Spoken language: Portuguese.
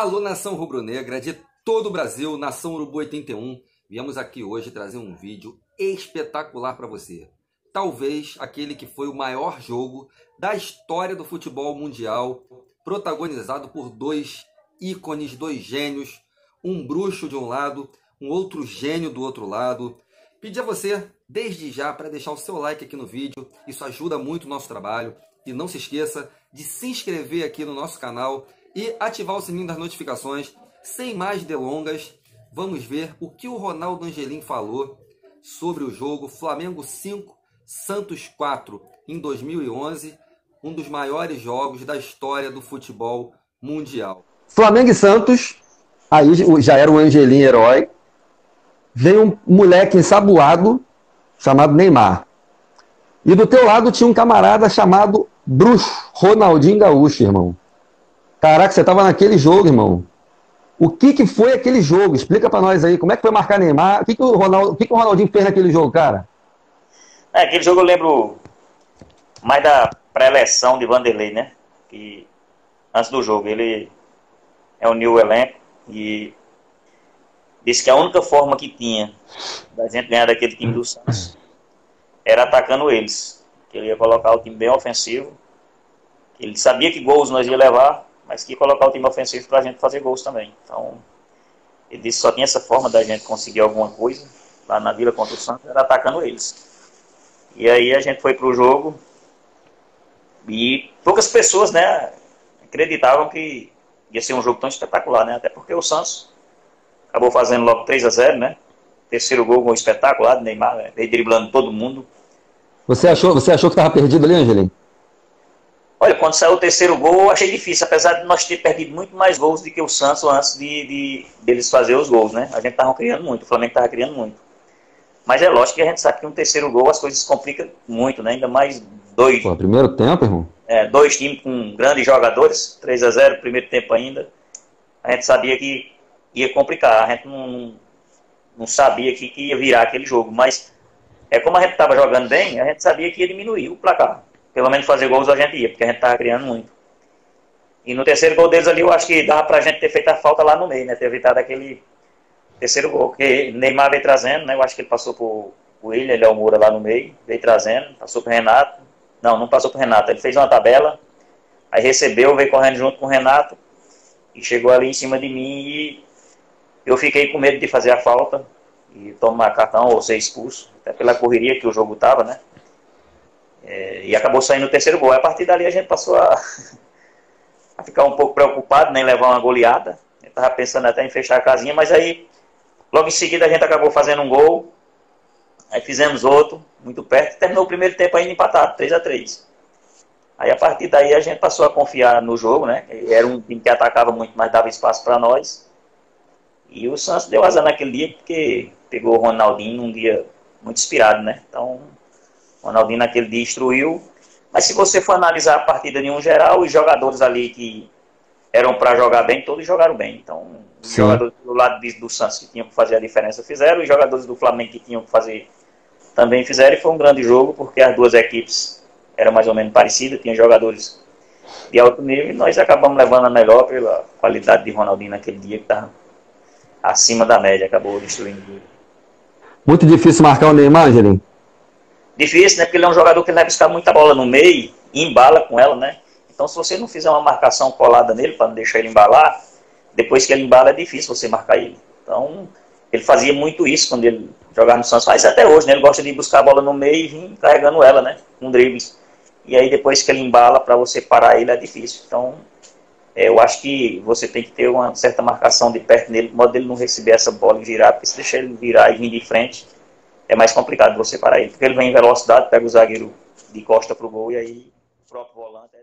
Alô, nação rubro-negra de todo o Brasil, nação Urubu 81. Viemos aqui hoje trazer um vídeo espetacular para você. Talvez aquele que foi o maior jogo da história do futebol mundial, protagonizado por dois ícones, dois gênios, um bruxo de um lado, um outro gênio do outro lado. Pedir a você, desde já, para deixar o seu like aqui no vídeo, isso ajuda muito o nosso trabalho. E não se esqueça de se inscrever aqui no nosso canal e ativar o sininho das notificações. Sem mais delongas, vamos ver o que o Ronaldo Angelim falou sobre o jogo Flamengo 5, Santos 4 em 2011, um dos maiores jogos da história do futebol mundial. Flamengo e Santos, aí já era o Angelim herói. Vem um moleque ensaboado chamado Neymar. E do teu lado tinha um camarada chamado Bruxo, Ronaldinho Gaúcho, irmão. Caraca, você tava naquele jogo, irmão. O que, que foi aquele jogo? Explica para nós aí. Como é que foi marcar Neymar? O que, que, o, Ronaldo, o, que, que o Ronaldinho fez naquele jogo, cara? É, aquele jogo eu lembro mais da pré-eleção de Vanderlei, né? Que antes do jogo ele reuniu o elenco e disse que a única forma que tinha da gente ganhar daquele time do Santos era atacando eles. Que ele ia colocar o time bem ofensivo. Ele sabia que gols nós ia levar, mas que colocar o time ofensivo para a gente fazer gols também. Então, ele disse que só tinha essa forma da gente conseguir alguma coisa lá na Vila contra o Santos, era atacando eles. E aí a gente foi pro jogo e poucas pessoas, né, acreditavam que ia ser um jogo tão espetacular, né? Até porque o Santos acabou fazendo logo 3 a 0 né? Terceiro gol com um Neymar, né? driblando todo mundo. Você achou, você achou que estava perdido ali, Angelim? Olha, quando saiu o terceiro gol, eu achei difícil, apesar de nós ter perdido muito mais gols do que o Santos antes de, de deles fazer os gols, né? A gente tava criando muito, o Flamengo tava criando muito. Mas é lógico que a gente sabe que um terceiro gol as coisas complicam muito, né? Ainda mais dois. Pô, primeiro tempo, irmão? É, dois times com grandes jogadores, 3 a 0 primeiro tempo ainda. A gente sabia que ia complicar, a gente não, não sabia que, que ia virar aquele jogo, mas é como a gente estava jogando bem, a gente sabia que ia diminuir o placar pelo menos fazer gols a gente ia, porque a gente estava criando muito. E no terceiro gol deles ali, eu acho que dava pra gente ter feito a falta lá no meio, né? Ter evitado aquele terceiro gol. Porque Neymar veio trazendo, né? Eu acho que ele passou por William, ele é o Moura lá no meio, veio trazendo, passou pro Renato. Não, não passou pro Renato, ele fez uma tabela, aí recebeu, veio correndo junto com o Renato e chegou ali em cima de mim e eu fiquei com medo de fazer a falta e tomar cartão ou ser expulso, até pela correria que o jogo tava, né? É, e acabou saindo o terceiro gol. A partir dali a gente passou a, a ficar um pouco preocupado, nem né, levar uma goleada. Eu estava pensando até em fechar a casinha, mas aí logo em seguida a gente acabou fazendo um gol. Aí fizemos outro, muito perto, e terminou o primeiro tempo ainda empatado, 3 a 3 Aí a partir daí a gente passou a confiar no jogo, né? Era um time que atacava muito, mas dava espaço para nós. E o Santos deu azar naquele dia, porque pegou o Ronaldinho num dia muito inspirado, né? Então o Ronaldinho naquele dia destruiu. Mas se você for analisar a partida em um geral, os jogadores ali que eram para jogar bem, todos jogaram bem. Então, os Sim. jogadores do lado do Santos que tinham que fazer a diferença fizeram, os jogadores do Flamengo que tinham que fazer também fizeram, e foi um grande jogo, porque as duas equipes eram mais ou menos parecidas, tinham jogadores de alto nível, e nós acabamos levando a melhor pela qualidade de Ronaldinho naquele dia, que estava acima da média, acabou destruindo. Muito difícil marcar o Neymar, Angelim? Difícil, né? Porque ele é um jogador que vai buscar muita bola no meio e embala com ela, né? Então, se você não fizer uma marcação colada nele para não deixar ele embalar, depois que ele embala é difícil você marcar ele. Então, ele fazia muito isso quando ele jogava no Santos. Faz até hoje, né? Ele gosta de buscar a bola no meio e vir carregando ela, né? Com dribles. E aí, depois que ele embala, para você parar ele é difícil. Então, é, eu acho que você tem que ter uma certa marcação de perto nele, de modo ele não receber essa bola e virar, porque se deixar ele virar e vir de frente, é mais complicado você parar ele, porque ele vem em velocidade, pega o zagueiro de costa pro gol e aí o próprio volante é